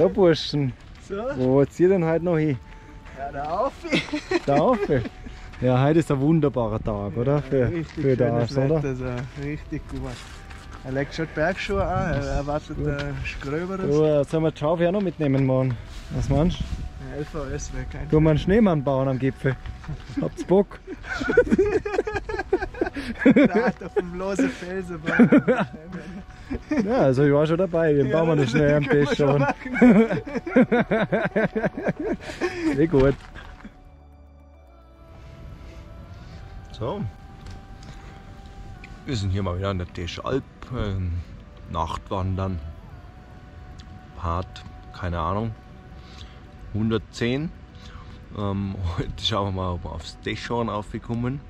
So Burschen, So, wo zieht ihr denn heute noch hin? ja, da auf. Da rauf? Ja, heute ist ein wunderbarer Tag, oder? Für, richtig für das, oder? Wetter, so. richtig gut. Er legt schon die Bergschuhe an, er erwartet ein Gröberes. Du, äh, sollen wir die Schaufel auch noch mitnehmen morgen? Was meinst du? Ja, LVS wäre kein Tun wir einen Schneemann bauen am Gipfel? Habt's Bock? Draht auf dem losen Felsen. bauen. Ja, also ich war schon dabei, den bauen wir noch schnell am Tisch schon. Sehr gut. So. Wir sind hier mal wieder an der Tischalp. Ähm, Nachtwandern. Part, keine Ahnung. 110. Ähm, heute schauen wir mal, ob wir aufs Deschorn aufgekommen.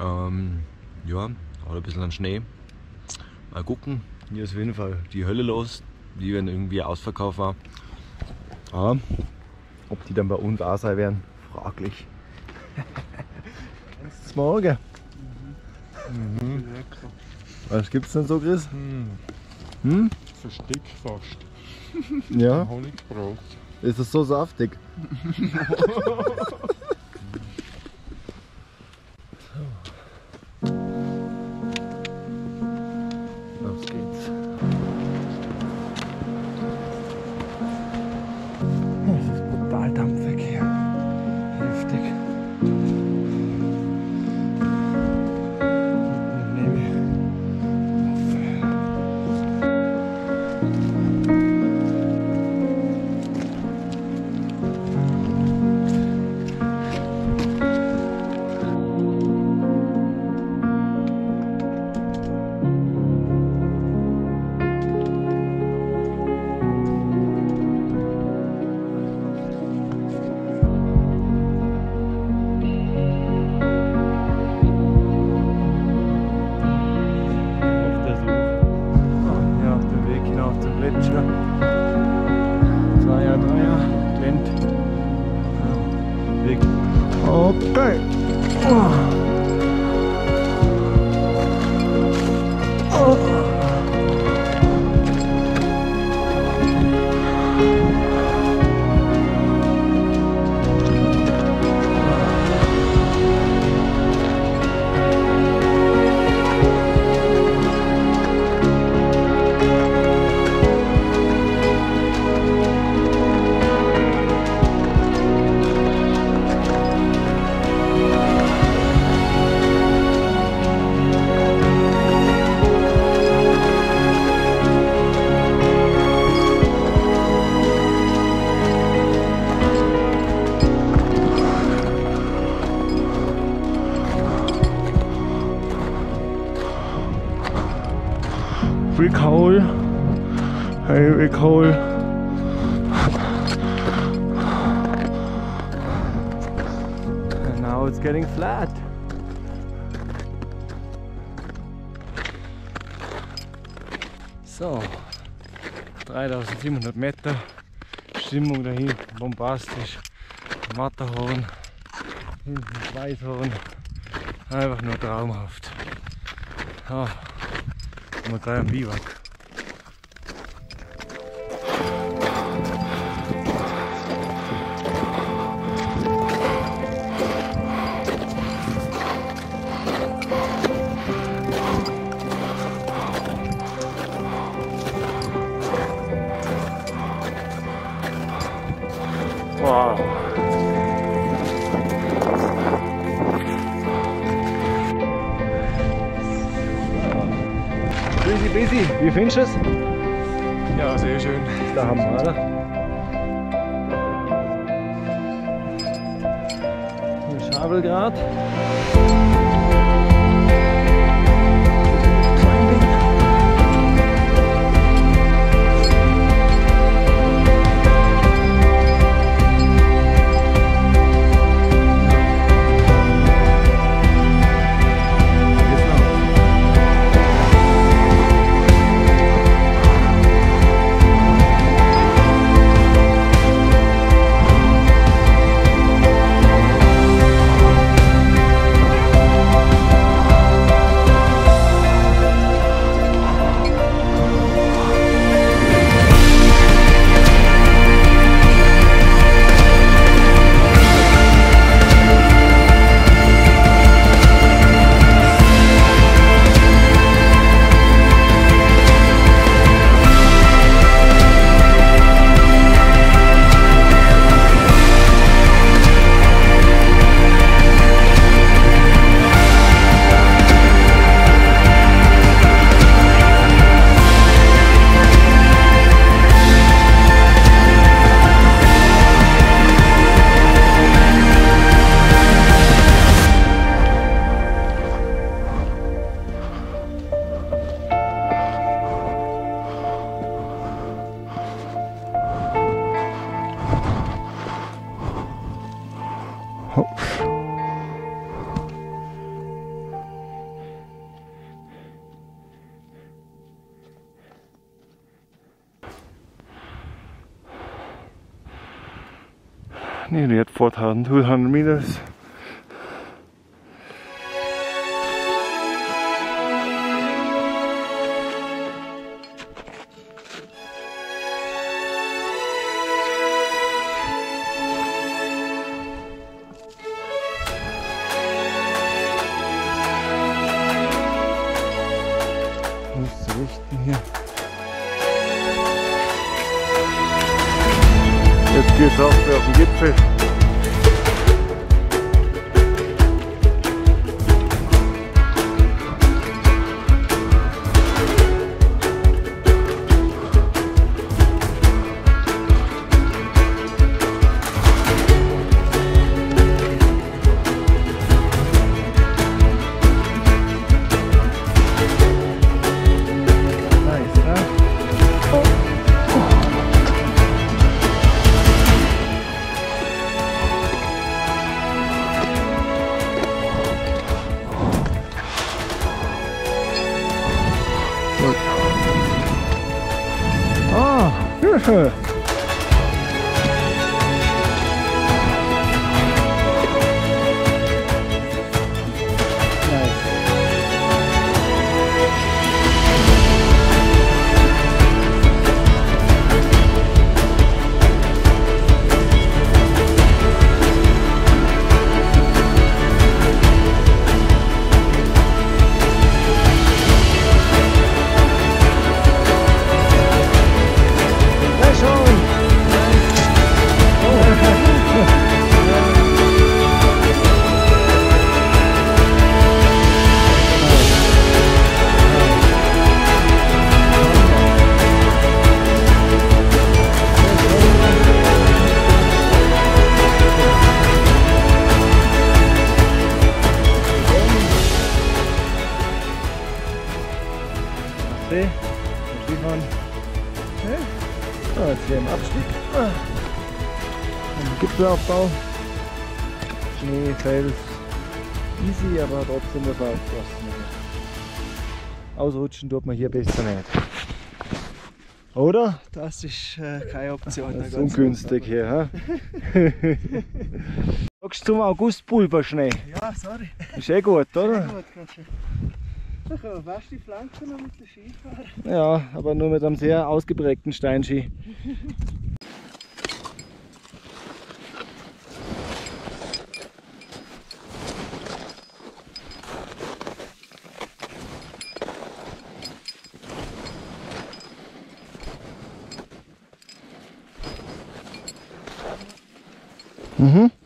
Ähm, ja, auch ein bisschen an Schnee. Mal gucken. Hier ist auf jeden Fall die Hölle los, die wenn irgendwie ausverkauft war. Aber ob die dann bei uns auch sein werden, fraglich. Bis morgen. Lecker. Was gibt's denn so, Chris? Hm, Hm? Verstick fast. Ja, Honigbrot. ist das so saftig? Okay. Oh. Oh. Rick Hey, Rick Hole. And now it's getting flat. So, 3700 Meter. Stimmung dahin, bombastisch. Matterhorn, hinten Weißhorn. Einfach nur traumhaft. Ja, sind wir gleich am Biwak. Findest du es? Ja, sehr schön. Da haben wir, oder? Hier Schabelgrad. nearly at 4,200 meters. Jetzt auf den Gipfel. Gipfelaufbau. Schnee, Fels. Easy, aber trotzdem muss man aufpassen. Ausrutschen tut man hier besser nicht. Oder? Das ist äh, keine Option. Das ist ganz ungünstig hier. hä? Sagst du zum August Pulverschnee? Ja, sorry. Ist eh gut, oder? gut, kannst du. Da wir fast die Flanken noch mit dem Skifahren. Ja, aber nur mit einem sehr ausgeprägten Steinski. Mhm.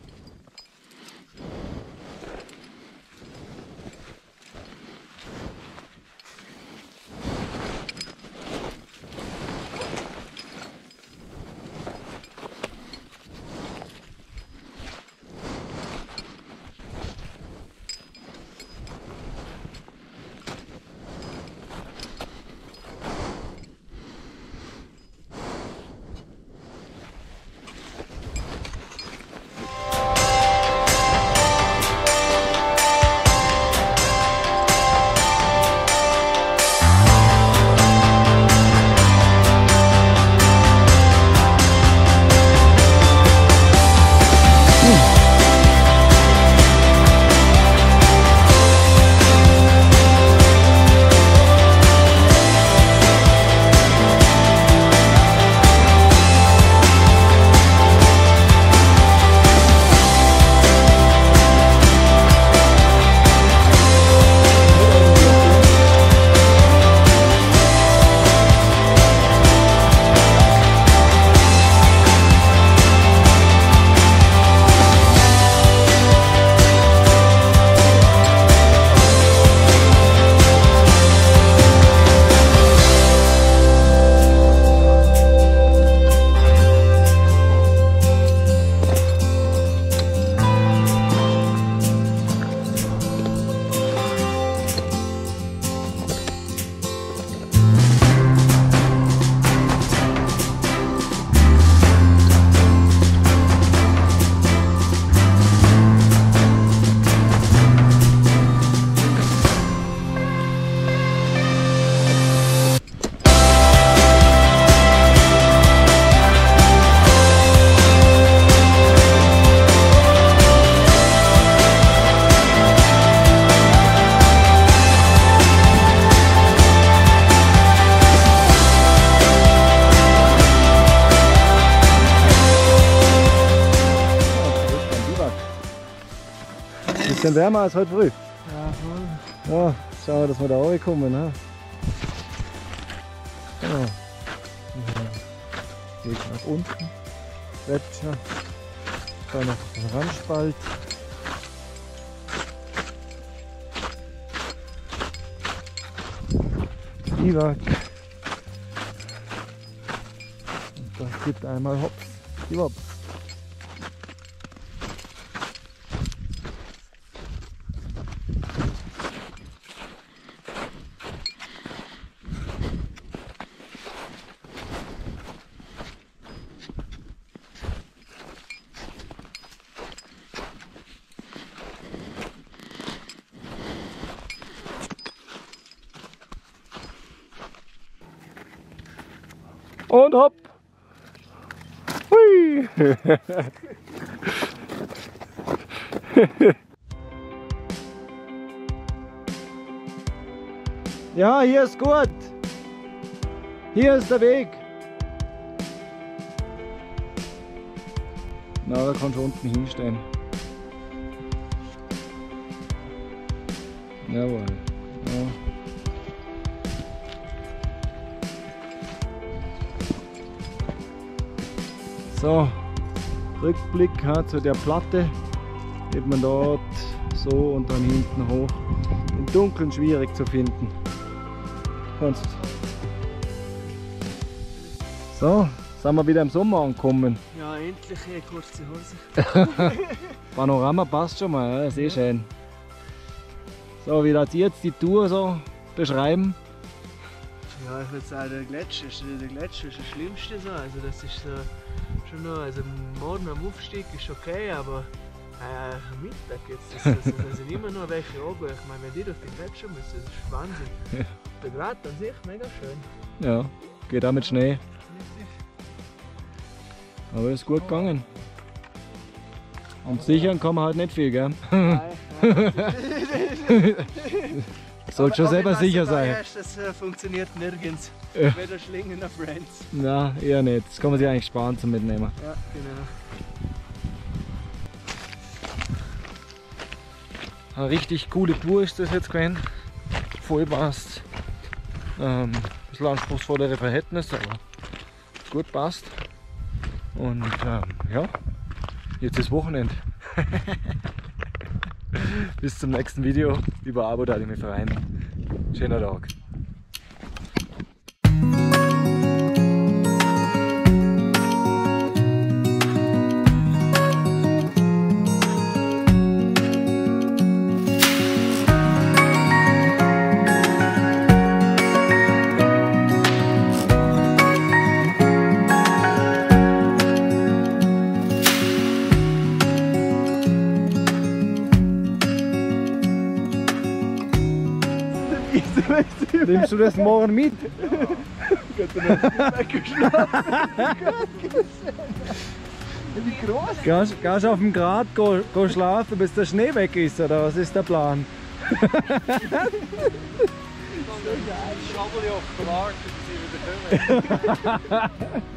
Bisschen wärmer als heute früh. Ja. Ja, schauen wir, dass wir da rauskommen. Ne? Ja. Weg nach unten. Gletscher. Da noch ein Randspalt. Biwak. Und das gibt einmal Hops. Die Wops. Und hopp! Ja, hier ist gut. Hier ist der Weg. Na, da kannst du unten hinstellen. Jawohl. Ja. So, Rückblick ha, zu der Platte. Geht man dort so und dann hinten hoch. Im Dunkeln schwierig zu finden. Kannst. So, sind wir wieder im Sommer angekommen. Ja, endlich eine kurze Hose. Panorama passt schon mal, ja, ist eh schön. So, wie das jetzt die Tour so beschreiben? Ja, ich würde sagen, der Gletscher ist, der Gletscher ist das Schlimmste so. Also das ist so, schon noch, also morgen am Aufstieg ist okay, aber äh, am Mittag jetzt, das, das, das sind immer nur welche oben. Ich meine, wenn die durch den Gletscher müssen, das ist Wahnsinn. Ja. Der Grat an sich mega schön. Ja, geht auch mit Schnee. Aber ist gut gegangen. Und sichern kann man halt nicht viel, gell? Nein, Sollte schon selber sicher sein. Das äh, funktioniert nirgends. Ja. Weder Schlingen noch Friends. Na, eher nicht. Das kann man sich eigentlich sparen zum Mitnehmen. Ja, genau. Eine richtig coole Tour ist das jetzt gewesen. Voll passt. Ähm, ein bisschen anspruchsvollere Verhältnisse, aber gut passt. Und ähm, ja, jetzt ist Wochenende. Bis zum nächsten Video über Abo da mich Verein. Schöner Tag. Du das morgen mit? Wie groß? Gehst, gehst auf dem Grat go, go schlafen, bis der Schnee weg ist, oder was ist der Plan? Ich auf die Waage, dass sie wieder kommen.